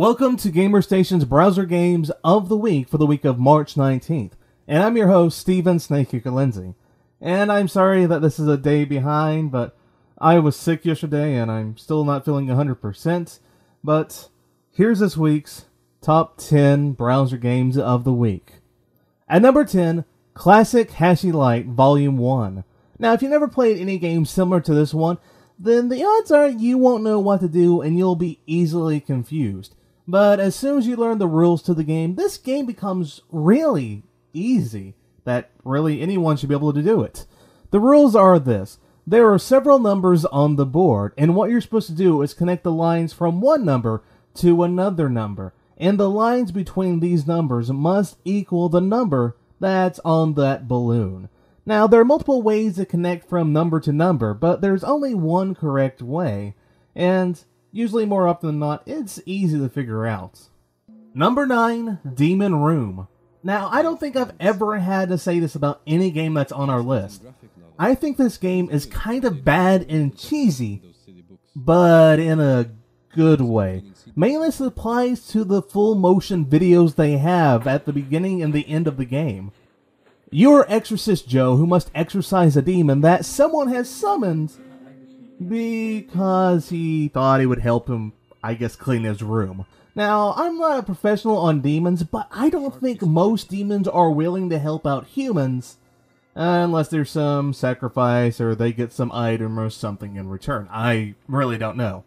Welcome to GamerzStation's browser games of the week for the week of March 19th. And I'm your host, Stephen SnakeYukin Lindsey. And I'm sorry that this is a day behind, but I was sick yesterday and I'm still not feeling 100%. But here's this week's top 10 browser games of the week. At number 10, Classic Hashi Light Volume 1. Now, if you never played any game similar to this one, then the odds are you won't know what to do and you'll be easily confused. But as soon as you learn the rules to the game, this game becomes really easy that really anyone should be able to do it. The rules are this. There are several numbers on the board, and what you're supposed to do is connect the lines from one number to another number, and the lines between these numbers must equal the number that's on that balloon. Now, there are multiple ways to connect from number to number, but there's only one correct way, and usually more often than not, it's easy to figure out. Number 9, Demon Room. Now, I don't think I've ever had to say this about any game that's on our list. I think this game is kind of bad and cheesy, but in a good way. Mainly this applies to the full motion videos they have at the beginning and the end of the game. You're Exorcist Joe who must exorcise a demon that someone has summoned because he thought it would help him, I guess, clean his room. Now, I'm not a professional on demons, but I don't think most demons are willing to help out humans unless there's some sacrifice or they get some item or something in return. I really don't know.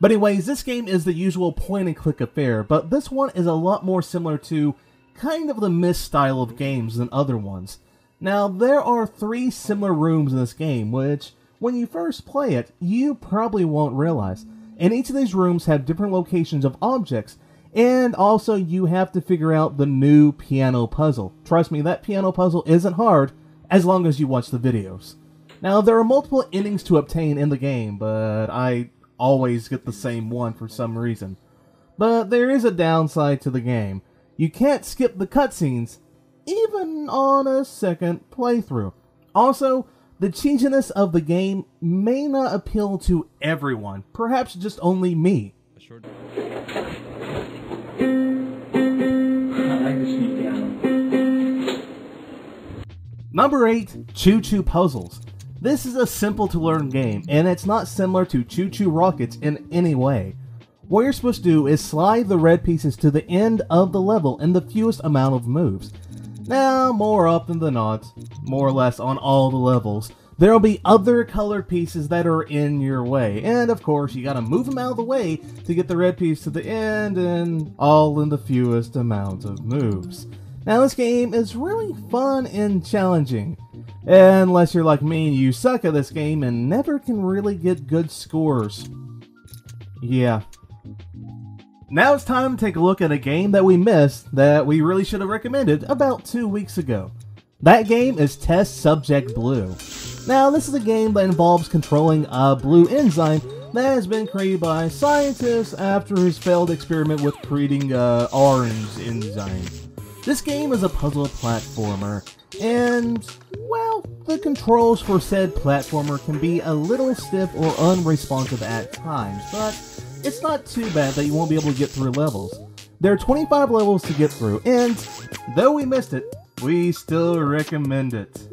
But anyways, this game is the usual point and click affair, but this one is a lot more similar to kind of the Myst style of games than other ones. Now, there are three similar rooms in this game, which, when you first play it, you probably won't realize. And each of these rooms have different locations of objects, and also you have to figure out the new piano puzzle. Trust me, that piano puzzle isn't hard, as long as you watch the videos. Now, there are multiple endings to obtain in the game, but I always get the same one for some reason. But there is a downside to the game. You can't skip the cutscenes, even on a second playthrough. Also, the cheesiness of the game may not appeal to everyone, perhaps just only me. Number 8, Choo Choo Puzzles. This is a simple to learn game, and it's not similar to ChuChu Rockets in any way. What you're supposed to do is slide the red pieces to the end of the level in the fewest amount of moves. Now, more often than not, more or less on all the levels, there'll be other colored pieces that are in your way. And of course, you gotta move them out of the way to get the red piece to the end, and all in the fewest amount of moves. Now, this game is really fun and challenging. Unless you're like me and you suck at this game and never can really get good scores. Yeah. Now it's time to take a look at a game that we missed that we really should have recommended about two weeks ago. That game is Test Subject Blue. Now, this is a game that involves controlling a blue enzyme that has been created by scientists after his failed experiment with creating a orange enzyme. This game is a puzzle platformer, and, well, the controls for said platformer can be a little stiff or unresponsive at times, but it's not too bad that you won't be able to get through levels. There are 25 levels to get through, and though we missed it, we still recommend it.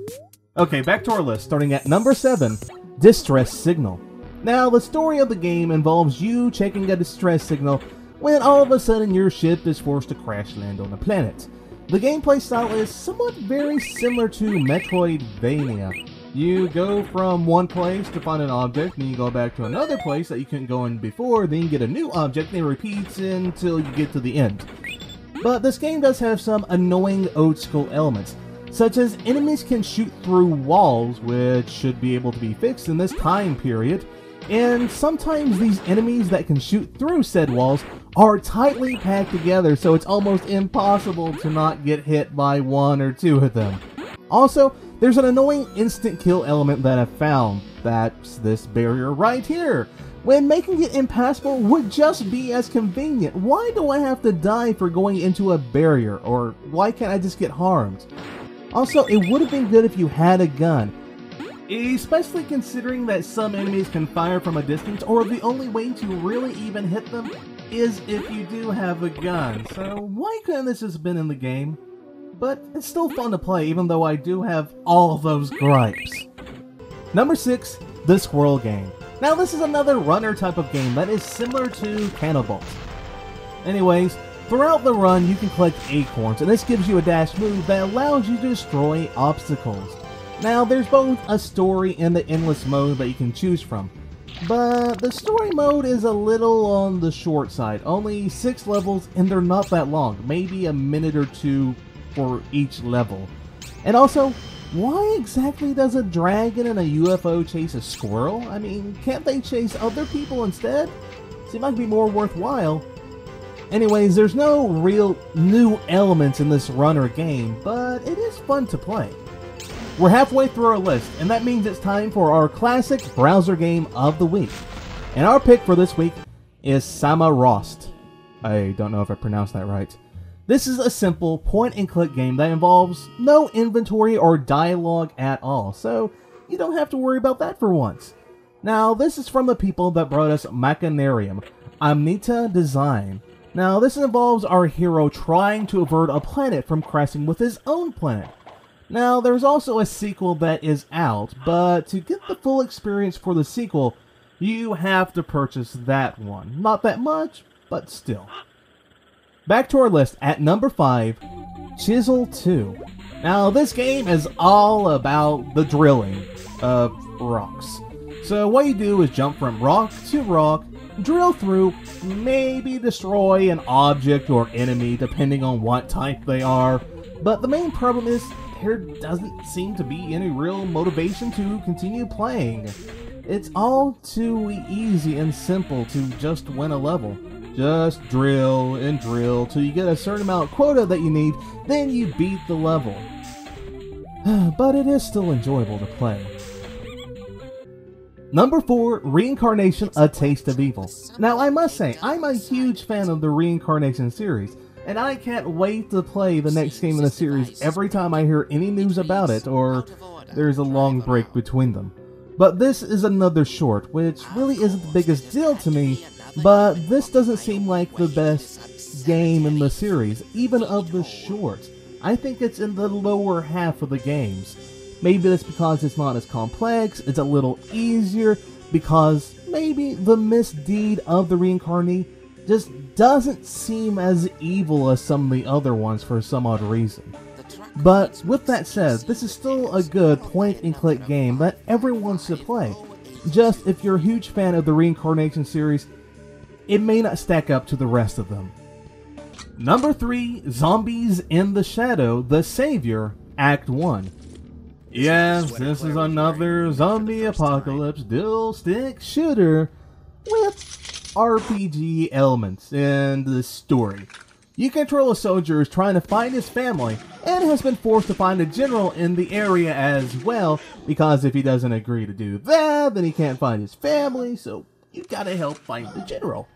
Okay, back to our list, starting at number 7, Distress Signal. Now, the story of the game involves you checking a distress signal when all of a sudden your ship is forced to crash land on a planet. The gameplay style is somewhat very similar to Metroidvania. You go from one place to find an object, then you go back to another place that you couldn't go in before, then you get a new object, and it repeats until you get to the end. But this game does have some annoying old school elements, such as enemies can shoot through walls, which should be able to be fixed in this time period, and sometimes these enemies that can shoot through said walls are tightly packed together, so it's almost impossible to not get hit by one or two of them. Also, there's an annoying instant kill element that I've found. That's this barrier right here. When making it impassable would just be as convenient. Why do I have to die for going into a barrier? Or why can't I just get harmed? Also, it would have been good if you had a gun. Especially considering that some enemies can fire from a distance, or the only way to really even hit them is if you do have a gun, so why couldn't this just been in the game? But it's still fun to play even though I do have all those gripes. Number 6, the Squirrel Game. Now this is another runner type of game that is similar to Canabalt. Anyways, throughout the run you can collect acorns and this gives you a dash move that allows you to destroy obstacles. Now there's both a story and the endless mode that you can choose from. But the story mode is a little on the short side, only 6 levels and they're not that long, maybe a minute or two for each level. And also, why exactly does a dragon and a UFO chase a squirrel? I mean, can't they chase other people instead? Seems like be more worthwhile. Anyways, there's no real new elements in this runner game, but it is fun to play. We're halfway through our list, and that means it's time for our classic browser game of the week. And our pick for this week is Samorost. I don't know if I pronounced that right. This is a simple point and click game that involves no inventory or dialogue at all, so you don't have to worry about that for once. Now, this is from the people that brought us Machinarium, Amanita Design. Now, this involves our hero trying to avert a planet from crashing with his own planet. Now, there's also a sequel that is out, but to get the full experience for the sequel, you have to purchase that one. Not that much, but still. Back to our list at number 5, Chisel 2. Now, this game is all about the drilling of rocks. So, what you do is jump from rock to rock, drill through, maybe destroy an object or enemy depending on what type they are. But the main problem is there doesn't seem to be any real motivation to continue playing. It's all too easy and simple to just win a level. Just drill and drill till you get a certain amount quota that you need, then you beat the level. but it is still enjoyable to play. Number 4, Reincarnation A Taste of Evil. Now I must say, I'm a huge fan of the Reincarnation series, and I can't wait to play the next game in the series every time I hear any news about it or there's a long break between them. But this is another short, which really isn't the biggest deal to me, but this doesn't seem like the best game in the series, even of the shorts. I think it's in the lower half of the games. Maybe that's because it's not as complex, it's a little easier, because maybe the misdeed of the reincarnate just doesn't seem as evil as some of the other ones for some odd reason. But with that said, this is still a good point and click game that everyone should play. Just if you're a huge fan of the Reincarnation series, it may not stack up to the rest of them. Number 3 Zombies in the Shadow The Savior, Act 1. Yes, this is another zombie apocalypse dual stick shooter with RPG elements in the story. You control a soldier who's trying to find his family and has been forced to find a general in the area as well because if he doesn't agree to do that, then he can't find his family, so you gotta help find the general.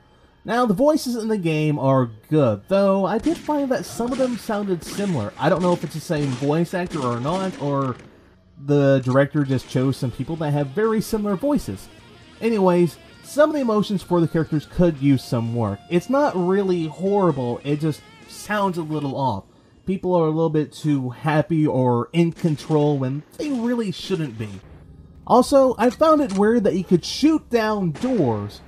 Now, the voices in the game are good, though I did find that some of them sounded similar. I don't know if it's the same voice actor or not, or the director just chose some people that have very similar voices. Anyways, some of the emotions for the characters could use some work. It's not really horrible, it just sounds a little off. People are a little bit too happy or in control when they really shouldn't be. Also, I found it weird that you could shoot down doors,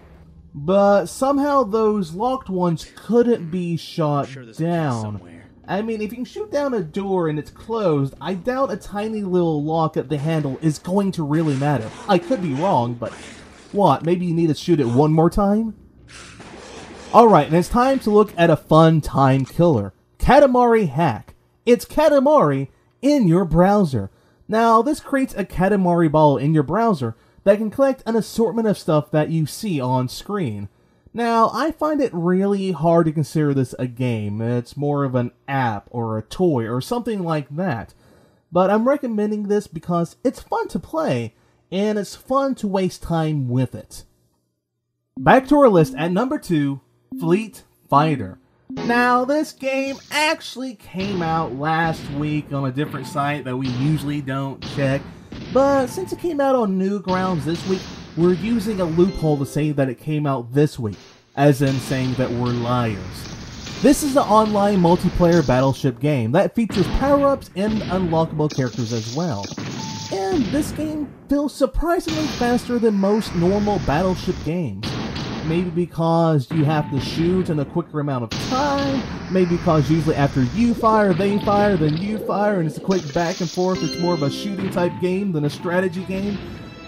but somehow those locked ones couldn't be shot sure down. I mean, if you can shoot down a door and it's closed, I doubt a tiny little lock at the handle is going to really matter. I could be wrong, but what, maybe you need to shoot it one more time? Alright, and it's time to look at a fun time killer. Katamari Hack. It's Katamari in your browser. Now, this creates a Katamari ball in your browser that can collect an assortment of stuff that you see on screen. Now, I find it really hard to consider this a game. It's more of an app or a toy or something like that. But I'm recommending this because it's fun to play and it's fun to waste time with it. Back to our list at number 2, Fleet Fighter. Now, this game actually came out last week on a different site that we usually don't check, but since it came out on Newgrounds this week, we're using a loophole to say that it came out this week. as in saying that we're liars. This is an online multiplayer battleship game that features power-ups and unlockable characters as well. And this game feels surprisingly faster than most normal battleship games. Maybe because you have to shoot in a quicker amount of time, maybe because usually after you fire, they fire, then you fire, and it's a quick back and forth, it's more of a shooting type game than a strategy game.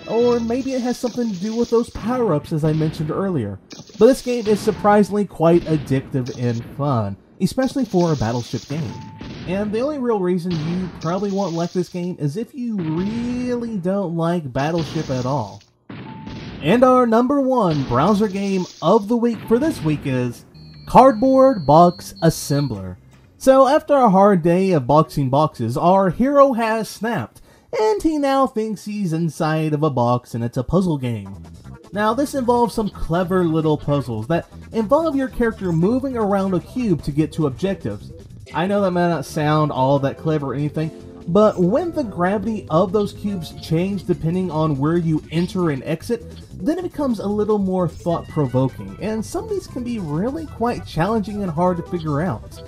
Or maybe it has something to do with those power-ups as I mentioned earlier. But this game is surprisingly quite addictive and fun, especially for a battleship game. And the only real reason you probably won't like this game is if you really don't like Battleship at all. And our number one browser game of the week for this week is Cardboard Box Assembler. So after a hard day of boxing boxes, our hero has snapped, and he now thinks he's inside of a box and it's a puzzle game. Now this involves some clever little puzzles that involve your character moving around a cube to get to objectives. I know that may not sound all that clever or anything, but when the gravity of those cubes change depending on where you enter and exit, then it becomes a little more thought-provoking, and some of these can be really quite challenging and hard to figure out.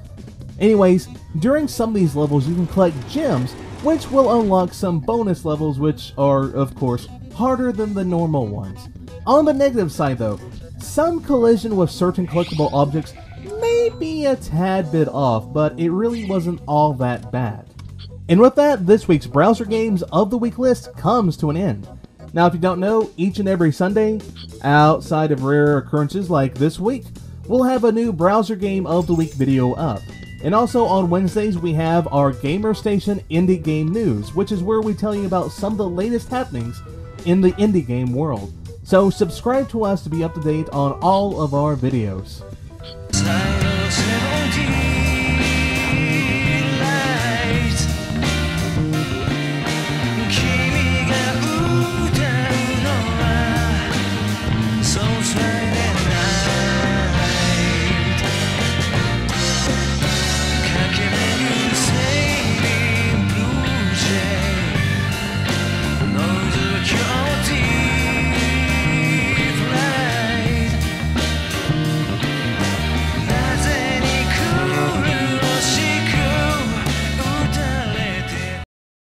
Anyways, during some of these levels you can collect gems, which will unlock some bonus levels which are, of course, harder than the normal ones. On the negative side though, some collision with certain collectible objects may be a tad bit off, but it really wasn't all that bad. And with that, this week's Browser Games of the Week list comes to an end. Now, if you don't know, each and every Sunday, outside of rare occurrences like this week, we'll have a new Browser Game of the Week video up. And also on Wednesdays, we have our GamerzStation Indie Game News, which is where we tell you about some of the latest happenings in the indie game world. So subscribe to us to be up to date on all of our videos.